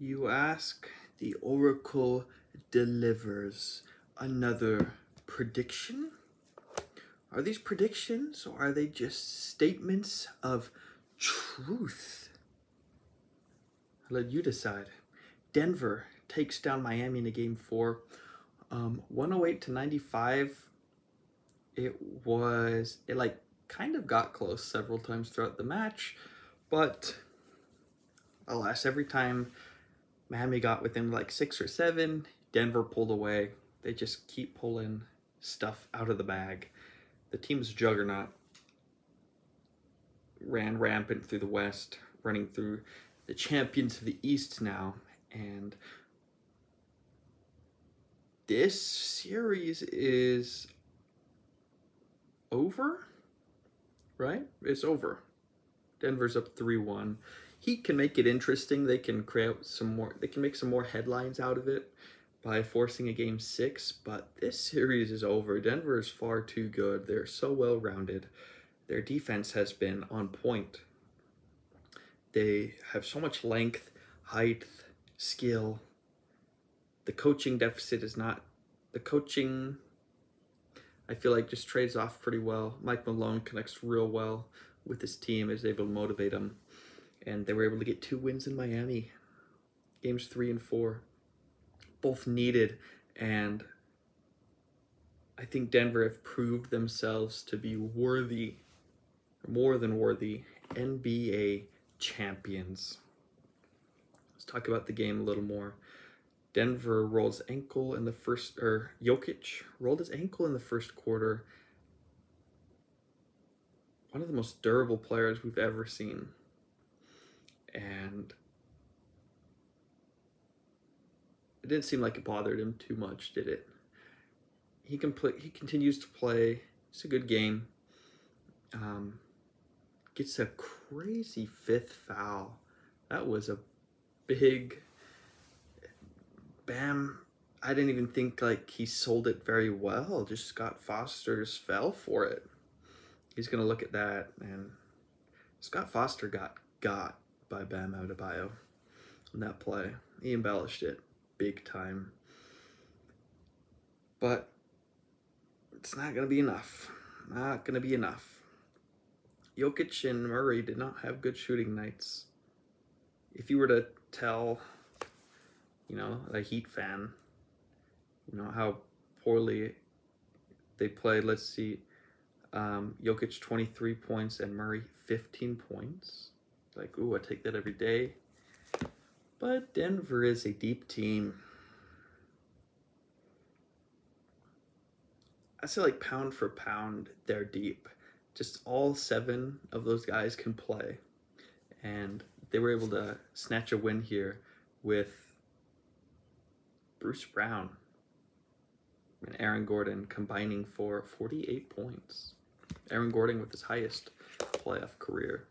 You ask, the Oracle delivers another prediction. Are these predictions or are they just statements of truth? I'll let you decide. Denver takes down Miami in a game four. Um, 108 to 95. It was, it like kind of got close several times throughout the match, but alas, every time Miami got within like six or seven, Denver pulled away. They just keep pulling stuff out of the bag. The team's juggernaut ran rampant through the West, running through the champions of the East now, and this series is over, right? It's over. Denver's up 3-1. Heat can make it interesting. They can create some more, they can make some more headlines out of it by forcing a game six, but this series is over. Denver is far too good. They're so well rounded. Their defense has been on point. They have so much length, height, skill. The coaching deficit is not, the coaching, I feel like just trades off pretty well. Mike Malone connects real well with his team, is able to motivate them. And they were able to get two wins in Miami, games three and four both needed and I think Denver have proved themselves to be worthy, more than worthy, NBA champions. Let's talk about the game a little more. Denver rolled his ankle in the first, or Jokic rolled his ankle in the first quarter. One of the most durable players we've ever seen. And it didn't seem like it bothered him too much, did it? He can play, he continues to play. It's a good game. Um, gets a crazy fifth foul. That was a big bam. I didn't even think like he sold it very well. Just Scott Foster's fell for it. He's gonna look at that and Scott Foster got got by Bam Adebayo on that play. He embellished it big time. But it's not going to be enough. Not going to be enough. Jokic and Murray did not have good shooting nights. If you were to tell, you know, a Heat fan, you know, how poorly they played, let's see, um, Jokic 23 points and Murray 15 points. Like, ooh, I take that every day. But Denver is a deep team. I say like pound for pound, they're deep. Just all seven of those guys can play. And they were able to snatch a win here with Bruce Brown and Aaron Gordon combining for 48 points. Aaron Gordon with his highest playoff career.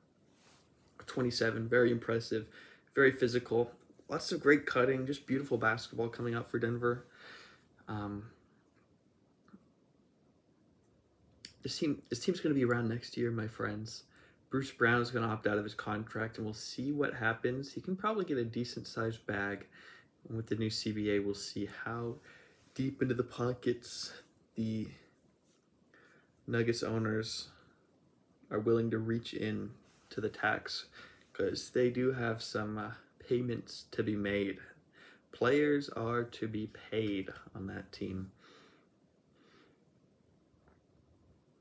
27, very impressive very physical. Lots of great cutting, just beautiful basketball coming out for Denver. Um, this team, this team's going to be around next year, my friends. Bruce Brown is going to opt out of his contract, and we'll see what happens. He can probably get a decent sized bag. And with the new CBA, we'll see how deep into the pockets the Nuggets owners are willing to reach in to the tax because they do have some uh, payments to be made. Players are to be paid on that team.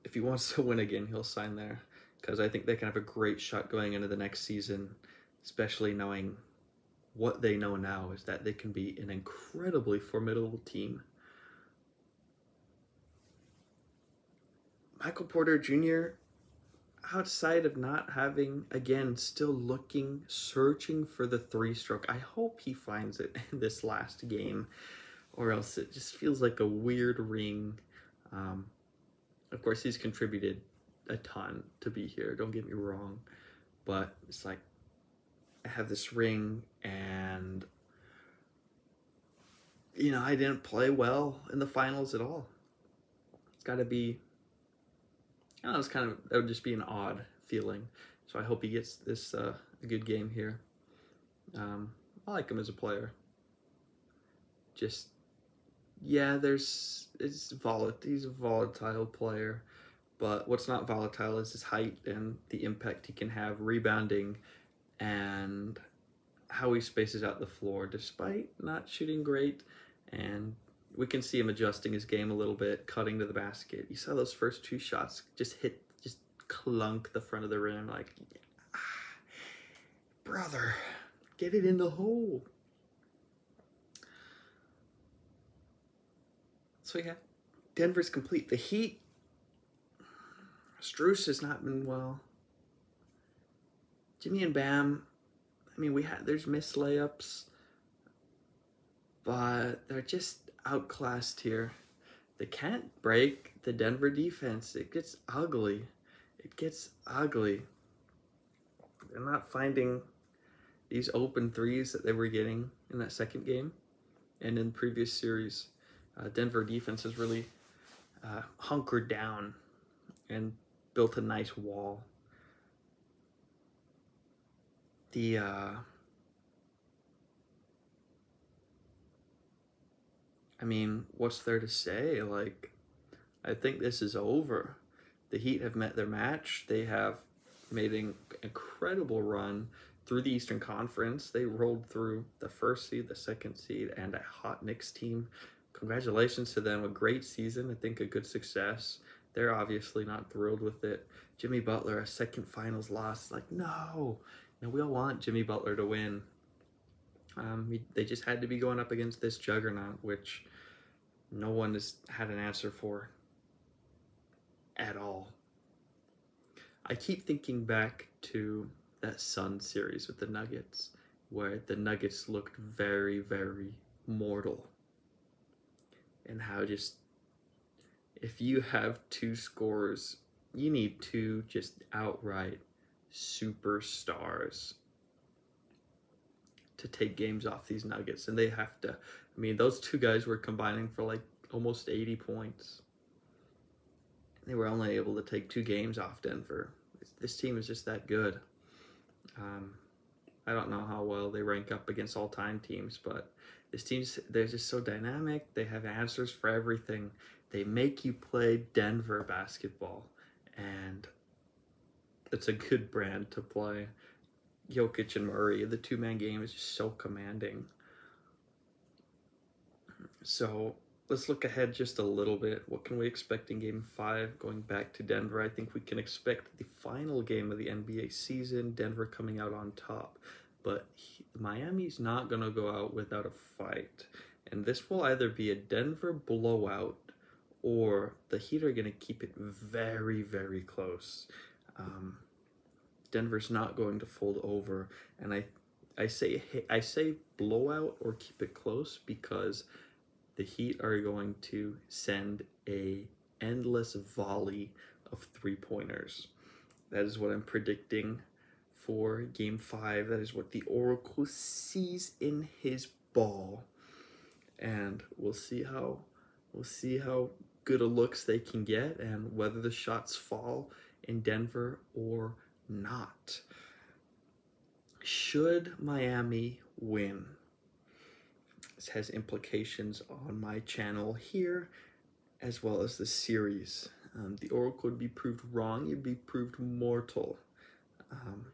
If he wants to win again, he'll sign there because I think they can have a great shot going into the next season, especially knowing what they know now is that they can be an incredibly formidable team. Michael Porter Jr outside of not having, again, still looking, searching for the three stroke, I hope he finds it in this last game, or else it just feels like a weird ring. Um, of course, he's contributed a ton to be here, don't get me wrong, but it's like I have this ring and you know, I didn't play well in the finals at all. It's got to be Know, it's kind of, that would just be an odd feeling. So I hope he gets this uh, a good game here. Um, I like him as a player. Just yeah, there's it's volatile. He's a volatile player, but what's not volatile is his height and the impact he can have rebounding, and how he spaces out the floor despite not shooting great, and we can see him adjusting his game a little bit, cutting to the basket. You saw those first two shots just hit, just clunk the front of the rim, like, ah, brother, get it in the hole. So yeah, Denver's complete. The Heat, Strus has not been well. Jimmy and Bam, I mean, we had there's missed layups, but they're just outclassed here. They can't break the Denver defense. It gets ugly. It gets ugly. They're not finding these open threes that they were getting in that second game and in previous series. Uh, Denver defense has really uh, hunkered down and built a nice wall. The uh, mean, what's there to say? Like, I think this is over. The Heat have met their match. They have made an incredible run through the Eastern Conference. They rolled through the first seed, the second seed, and a hot Knicks team. Congratulations to them. A great season. I think a good success. They're obviously not thrilled with it. Jimmy Butler, a second finals loss. Like, no. And we all want Jimmy Butler to win. Um, they just had to be going up against this juggernaut, which no one has had an answer for at all. I keep thinking back to that Sun series with the Nuggets, where the Nuggets looked very, very mortal. And how just, if you have two scores, you need two just outright superstars to take games off these Nuggets, and they have to. I mean, those two guys were combining for like almost 80 points. They were only able to take two games off Denver. This team is just that good. Um, I don't know how well they rank up against all-time teams, but this team's they're just so dynamic. They have answers for everything. They make you play Denver basketball, and it's a good brand to play. Jokic and Murray, the two man game is just so commanding. So let's look ahead just a little bit. What can we expect in game five going back to Denver? I think we can expect the final game of the NBA season, Denver coming out on top. But he, Miami's not going to go out without a fight. And this will either be a Denver blowout or the Heat are going to keep it very, very close. Um, Denver's not going to fold over, and I, I say I say blowout or keep it close because the Heat are going to send a endless volley of three pointers. That is what I'm predicting for Game Five. That is what the Oracle sees in his ball, and we'll see how we'll see how good a looks they can get and whether the shots fall in Denver or not. Should Miami win? Has implications on my channel here, as well as the series. Um, the Oracle would be proved wrong, you'd be proved mortal. Um,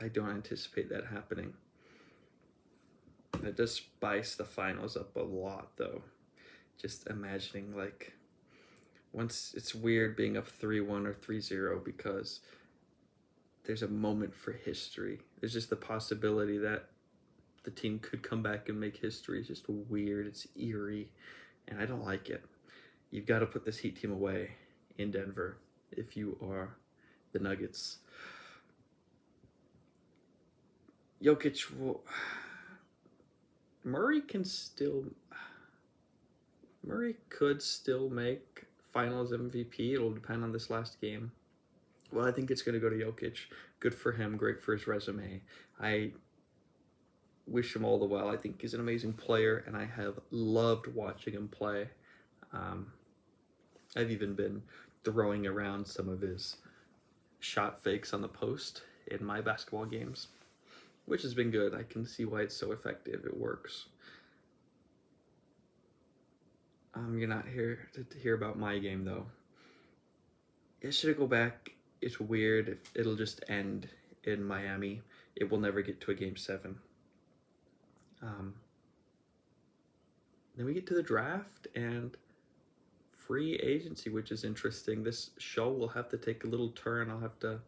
I don't anticipate that happening. That does spice the finals up a lot, though. Just imagining, like, once it's weird being up 3 1 or 3 0 because there's a moment for history. There's just the possibility that the team could come back and make history. It's just weird. It's eerie, and I don't like it. You've got to put this Heat team away in Denver if you are the Nuggets. Jokic will. Murray can still. Murray could still make finals MVP. It'll depend on this last game. Well, I think it's going to go to Jokic. Good for him. Great for his resume. I wish him all the well. I think he's an amazing player, and I have loved watching him play. Um, I've even been throwing around some of his shot fakes on the post in my basketball games. which has been good. I can see why it's so effective. It works. Um, you're not here to, to hear about my game though. It should go back. It's weird. It'll just end in Miami. It will never get to a game seven. Um, then we get to the draft and free agency, which is interesting. This show will have to take a little turn. I'll have to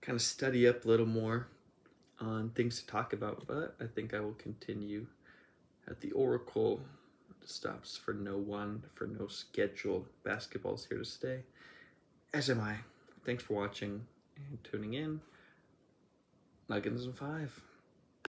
kind of study up a little more on things to talk about, but I think I will continue at the Oracle. Stops for no one, for no schedule. Basketball's here to stay, as am I. Thanks for watching and tuning in. Nuggets and five.